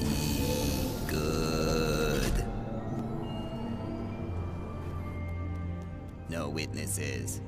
Be good. No witnesses.